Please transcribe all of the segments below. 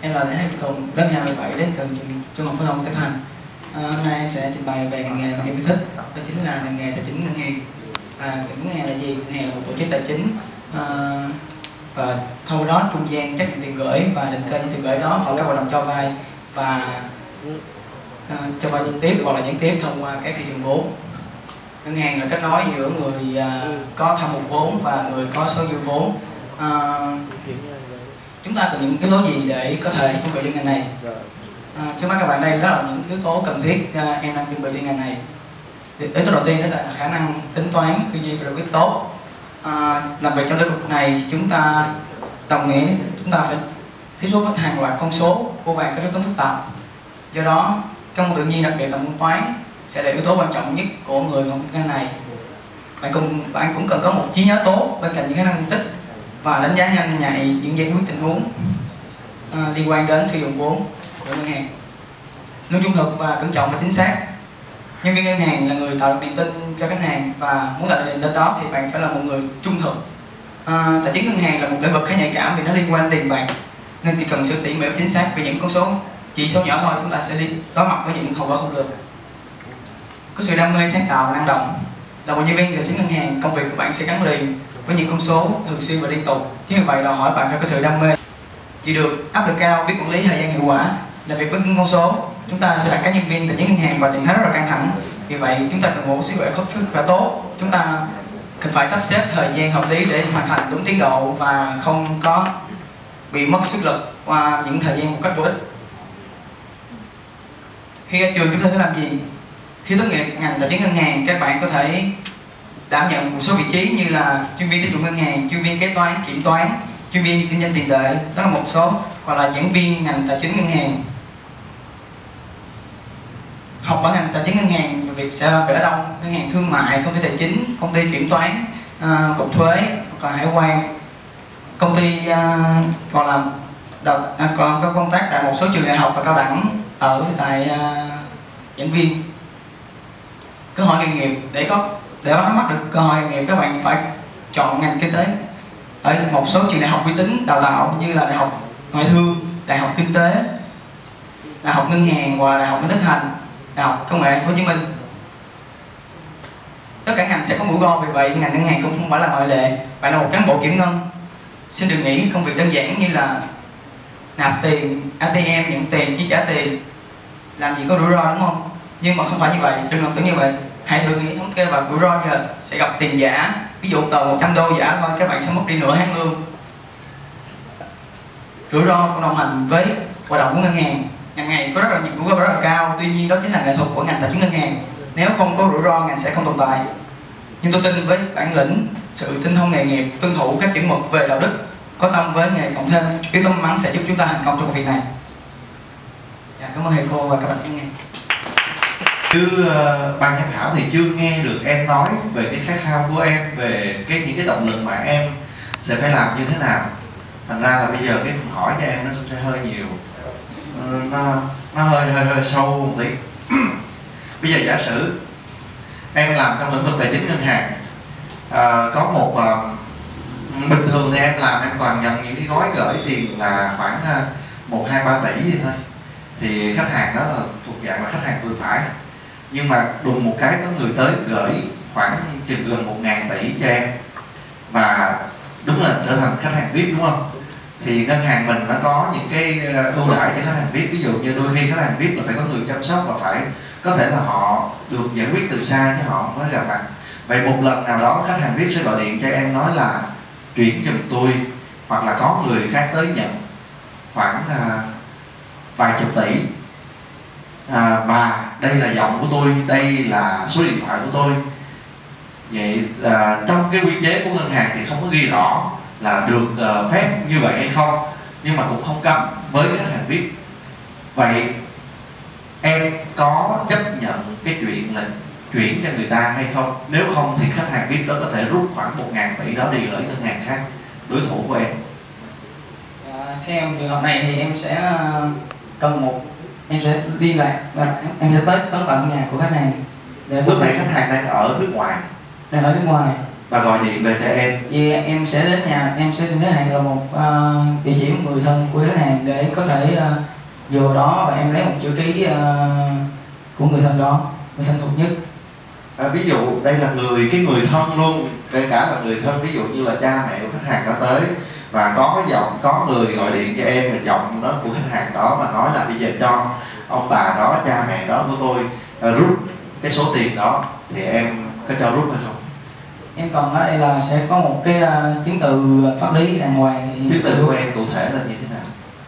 em là Lê Hải Tùng, lớp nhà 17 đến từ trường trung học phổ thông Tiếp Thành. À, hôm nay em sẽ trình bày về ngành nghề mà em yêu thích, đó chính là ngành nghề tài chính ngân hàng. Và ngân hàng là gì? Ngân hàng là một tổ chức tài chính à, và thông qua đó trung gian chấp nhận tiền gửi và định kênh tiền gửi đó hoặc các hoạt động cho vay và à, cho vay trực tiếp hoặc là gián tiếp thông qua các thị trường vốn ngân hàng là kết nối giữa người à, có thâm hụt vốn và người có số dư vốn à, chúng ta cần những yếu tố gì để có thể chuẩn bị cho ngành này? À, trước mắt các bạn đây đó là những yếu tố cần thiết à, em đang chuẩn bị cho ngành này. Yếu tố đầu tiên đó là khả năng tính toán tư duy và viết tốt. À, làm việc trong lĩnh vực này chúng ta đồng nghĩa chúng ta phải tiếp xúc với hàng loạt con số vô vàng các yếu tố phức tạp. Do đó trong tự nhiên đặc biệt là môn toán sẽ là yếu tố quan trọng nhất của người học ngành này. Bạn cùng bạn cũng cần có một trí nhớ tốt bên cạnh những khả năng phân tích và đánh giá nhanh nhạy những giải quyết tình huống à, liên quan đến sử dụng vốn của ngân hàng. Luôn trung thực và cẩn trọng và chính xác. Nhân viên ngân hàng là người tạo được niềm tin cho khách hàng và muốn tạo được niềm tin đó thì bạn phải là một người trung thực. À, tài chính ngân hàng là một lĩnh vực khá nhạy cảm vì nó liên quan tiền bạc nên chỉ cần sự tỉ mỉ và chính xác vì những con số chỉ số nhỏ thôi chúng ta sẽ đi đối mặt với những hậu quả không được có sự đam mê sáng tạo và năng động. Là một nhân viên tài chính ngân hàng công việc của bạn sẽ gắn liền với những con số thường xuyên và liên tục chính vì vậy đòi hỏi bạn phải có sự đam mê. Chỉ được áp lực cao, biết quản lý thời gian hiệu quả. Làm việc với những con số, chúng ta sẽ đặt các nhân viên tại những ngân hàng vào tình thế rất là căng thẳng. Vì vậy, chúng ta cần một sức khỏe khớp rất là tốt. Chúng ta cần phải sắp xếp thời gian hợp lý để hoàn thành đúng tiến độ và không có bị mất sức lực qua những thời gian một cách vô ích. Khi ra trường chúng ta sẽ làm gì? Khi tốt nghiệp ngành tài chính ngân hàng, các bạn có thể đảm nhận một số vị trí như là chuyên viên tín dụng ngân hàng chuyên viên kế toán kiểm toán chuyên viên kinh doanh tiền tệ. Đó là một số hoặc là giảng viên ngành tài chính ngân hàng. Học ở ngành tài chính ngân hàng việc sẽ làm việc ở đâu ngân hàng thương mại công ty tài chính công ty kiểm toán à, cục thuế hoặc là hải quan. Công ty à, còn làm đào, à, còn có công tác tại một số trường đại học và cao đẳng ở tại à, giảng viên. Cơ hội nghề nghiệp để có để bắt mắt được cơ hội nghề nghiệp các bạn phải chọn ngành kinh tế. Ở một số trường đại học uy tín, đào tạo như là đại học ngoại thương, đại học kinh tế, đại học ngân hàng và đại học kinh tế thành, đại học công nghệ hồ chí minh. Tất cả ngành sẽ có mũi go, vì vậy ngành ngân hàng cũng không phải là ngoại lệ bạn là một cán bộ kiểm ngân. Xin đừng nghĩ công việc đơn giản như là nạp tiền ATM nhận tiền, chi trả tiền, làm gì có rủi ro, đúng không? Nhưng mà không phải như vậy, đừng làm tưởng như vậy hãy thử nghĩ thống kê và rủi ro như là sẽ gặp tiền giả. Ví dụ tờ 100 đô giả thôi các bạn sẽ mất đi nửa tháng lương. Rủi ro cũng đồng hành với hoạt động của ngân hàng. Ngành này có rất là nhiều rủi ro rất là cao tuy nhiên đó chính là nghệ thuật của ngành tài chính ngân hàng. Nếu không có rủi ro ngành sẽ không tồn tại. Nhưng tôi tin với bản lĩnh sự tinh thông nghề nghiệp tuân thủ các chuẩn mực về đạo đức có tâm với nghề cộng thêm yếu tố may mắn sẽ giúp chúng ta thành công trong công việc này. Dạ, cảm ơn thầy cô và các bạn nghe chứ uh, ban giám khảo thì chưa nghe được em nói về cái khát khao của em về cái những cái động lực mà em sẽ phải làm như thế nào. Thành ra là bây giờ cái phần hỏi cho em nó sẽ hơi nhiều. Nó nó hơi hơi hơi sâu một tí. Bây giờ giả sử em làm trong lĩnh vực tài chính ngân hàng à, có một uh, bình thường thì em làm em toàn nhận những cái gói gửi tiền là khoảng một hai ba tỷ gì thôi. Thì khách hàng đó là thuộc dạng là khách hàng vừa phải nhưng mà đùng một cái có người tới gửi khoảng chừng gần một ngàn tỷ cho em và đúng là trở thành khách hàng VIP đúng không? Thì ngân hàng mình nó có những cái ờ, ưu đãi cho khách hàng VIP. Ví dụ như đôi khi khách hàng VIP là phải có người chăm sóc và phải có thể là họ được giải quyết từ xa chứ họ mới gặp mặt. Vậy một lần nào đó khách hàng VIP sẽ gọi điện cho em nói là chuyển giùm tôi hoặc là có người khác tới nhận khoảng à, vài chục tỷ. À, và đây là giọng của tôi đây là số điện thoại của tôi. Vậy à, trong cái quy chế của ngân hàng thì không có ghi rõ là được uh, phép như vậy hay không nhưng mà cũng không cấm với khách hàng VIP vậy em có chấp nhận cái chuyện là chuyển cho người ta hay không? Nếu không thì khách hàng VIP đó có thể rút khoảng một ngàn tỷ đó đi gửi ngân hàng khác. Đối thủ của em. À, theo trường hợp này thì em sẽ ờ, cần một em sẽ liên lạc và em sẽ tới tới tận nhà của khách hàng để lúc này khách hàng đang ở nước ngoài. Đang ở nước ngoài. Và gọi điện về cho em. Vì em sẽ đến nhà em sẽ xin khách hàng là một uh, địa chỉ một người thân của khách hàng để có thể uh, vô đó và em lấy một chữ ký uh, của người thân đó người thân thuộc nhất. À, ví dụ đây là người cái người thân luôn kể cả là người thân ví dụ như là cha mẹ của khách hàng đó tới và có cái giọng có người gọi điện cho em là giọng đó của khách hàng đó mà nói là bây giờ cho ông bà đó cha mẹ đó của tôi uh, rút cái số tiền đó thì em có cho rút hay không? Em còn ở đây là sẽ có một cái uh, chứng từ pháp lý đàng hoàng. Chứng từ của em cụ thể là như thế nào?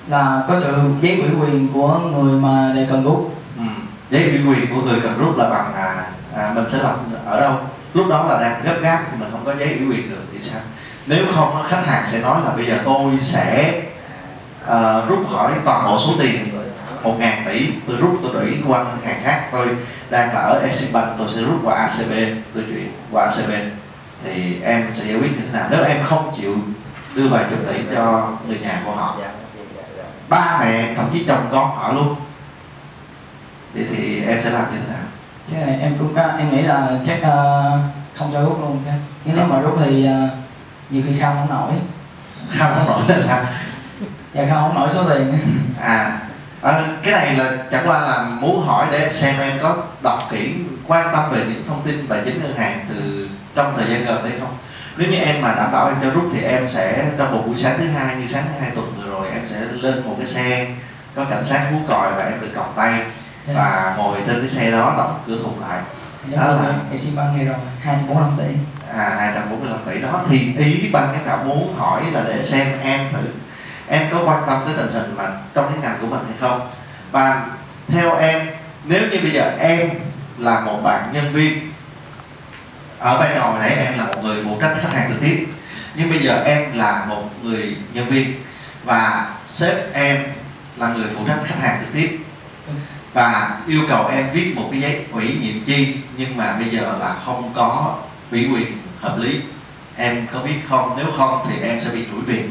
Là có sự giấy ủy quyền của người mà để cần rút. Ừ. giấy ủy quyền của người cần rút là bằng à, à, mình sẽ làm ở đâu? Lúc đó là đang gấp gáp thì mình không có giấy ủy quyền được thì sao nếu không khách hàng sẽ nói là bây giờ tôi sẽ uh, rút khỏi toàn bộ số tiền một ngàn tỷ tôi rút tôi đổi qua ngân hàng khác. Tôi đang là ở Eximbank tôi sẽ rút qua ACB tôi chuyển qua ACB thì em sẽ giải quyết như thế nào? Nếu em không chịu đưa vài chục tỷ cho người nhà của họ ba mẹ thậm chí chồng con họ luôn. Thì thì em sẽ làm như thế nào? Cái này em cũng có em nghĩ là chắc uh, không cho rút luôn chứ. Nếu mà rút thì uh, nhiều khi không không nổi. Không không nổi là sao? Dạ không không nổi số tiền à à, cái này là chẳng qua là muốn hỏi để xem em có đọc kỹ quan tâm về những thông tin tài chính ngân hàng từ trong thời gian gần đây không? Nếu như em mà đảm bảo em cho rút thì em sẽ trong một buổi sáng thứ hai như sáng thứ hai tuần vừa rồi em sẽ lên một cái xe có cảnh sát hú còi và em được còng tay dạ. và ngồi trên cái xe đó đóng cửa thùng lại. Đó là Eximbank này rồi 245 tỷ à 245 tỷ. Đó, thì ý ban giám khảo muốn hỏi là để xem em thử, em có quan tâm tới tình hình mà trong cái ngành của mình hay không? Và theo em, nếu như bây giờ em là một bạn nhân viên, ở vai trò nãy em là một người phụ trách khách hàng trực tiếp, nhưng bây giờ em là một người nhân viên và sếp em là người phụ trách khách hàng trực tiếp và yêu cầu em viết một cái giấy ủy nhiệm chi, nhưng mà bây giờ là không có ủy quyền hợp lý. Em có biết không? Nếu không thì em sẽ bị đuổi việc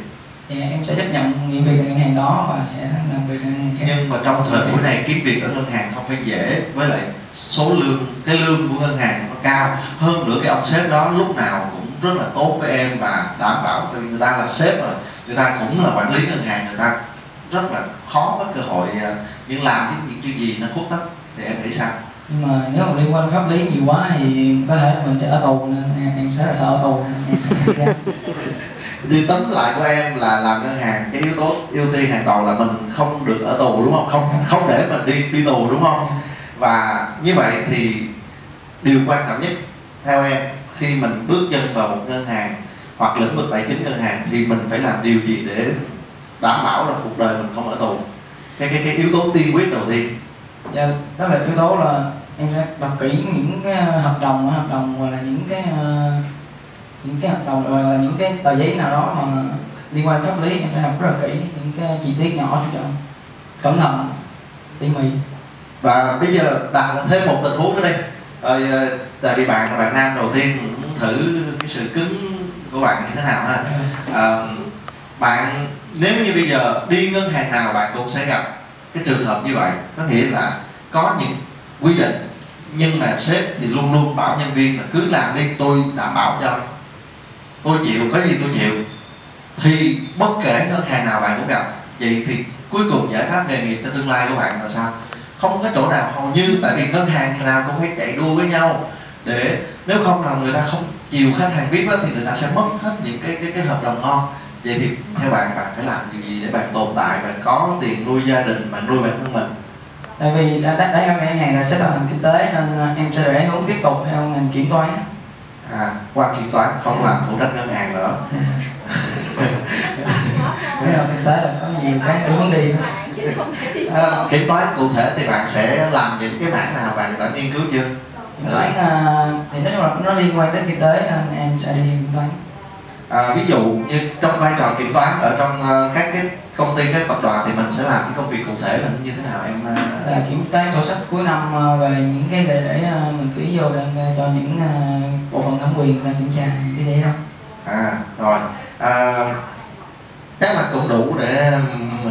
thì em sẽ chấp nhận nhiệm việc ngân hàng đó và sẽ làm việc ngân hàng khác. Nhưng mà trong thời buổi này kiếm việc ở ngân hàng không phải dễ. Với lại số lương cái lương của ngân hàng nó cao. Hơn nữa cái ông sếp đó lúc nào cũng rất là tốt với em và đảm bảo vì người ta là sếp rồi. Người ta cũng là quản lý ngân hàng người ta rất là khó có cơ hội à, nhưng làm những, những chuyện gì nó khuất tất. Thì em nghĩ sao nhưng mà nếu mà liên quan pháp lý nhiều quá thì có thể mình sẽ ở tù nên em sẽ là sợ ở tù thì tóm lại của em là làm ngân hàng cái yếu tố ưu tiên hàng đầu là mình không được ở tù đúng không? Không không để mình đi đi tù đúng không? Và như vậy thì điều quan trọng nhất theo em khi mình bước chân vào một ngân hàng hoặc lĩnh vực tài chính ngân hàng thì mình phải làm điều gì để đảm bảo là cuộc đời mình không ở tù? Cái cái cái yếu tố tiên quyết đầu tiên. Dạ đó là yếu tố là em sẽ đọc kỹ những cái hợp đồng hợp đồng hoặc là những cái uh, những cái hợp đồng hoặc là những cái tờ giấy nào đó mà liên quan pháp lý em sẽ đọc rất là kỹ những cái chi tiết nhỏ cho cẩn thận tỉ mỉ. Và bây giờ đặt thêm một tình huống nữa đây ờ, tại vì bạn là bạn nam đầu tiên muốn thử cái sự cứng của bạn như thế nào ha? À, bạn nếu như bây giờ đi ngân hàng nào bạn cũng sẽ gặp cái trường hợp như vậy có nghĩa là có những quy định. Nhưng mà sếp thì luôn luôn bảo nhân viên là cứ làm đi, tôi đảm bảo cho. Tôi chịu, có gì tôi chịu. Thì bất kể ngân hàng nào bạn cũng gặp. Vậy thì cuối cùng giải pháp nghề nghiệp cho tương lai của bạn là sao? Không có chỗ nào, hầu như tại vì ngân hàng nào cũng phải chạy đua với nhau. Để nếu không là người ta không chiều khách hàng biết đó, thì người ta sẽ mất hết những cái cái cái hợp đồng ngon. Vậy thì theo bạn bạn phải làm điều gì để bạn tồn tại, bạn có tiền nuôi gia đình, bạn nuôi bản thân mình? Tại vì đã đã theo ngành hàng là sẽ là ngành kinh tế nên em sẽ để hướng tiếp tục theo ngành kiểm toán. À qua kiểm toán không làm phụ trách ngân hàng nữa. Thế là kinh tế là có nhiều cái hướng đi. À, kiểm toán cụ thể thì bạn sẽ làm những cái mảng nào? Bạn đã nghiên cứu chưa? Kiểm toán uh, thì nói chung là nó liên quan đến kinh tế nên em sẽ đi kiểm toán. À, ví dụ như trong vai trò kiểm toán ở trong uh, các cái công ty các tập đoàn thì mình sẽ làm cái công việc cụ thể là như thế nào? Em uh... là kiểm toán sổ sách cuối năm uh, về những cái để, để uh, mình ký vô để cho những bộ phận thẩm quyền ta kiểm tra như thế đó. À rồi. À, chắc là cũng đủ để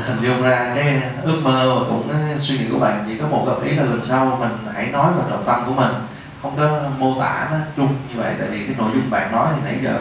hình dung ra cái ước mơ và cũng suy nghĩ của bạn. Chỉ có một gợi ý là lần sau mình hãy nói vào trọng tâm của mình không có mô tả nó chung như vậy. Tại vì cái nội dung bạn nói thì nãy giờ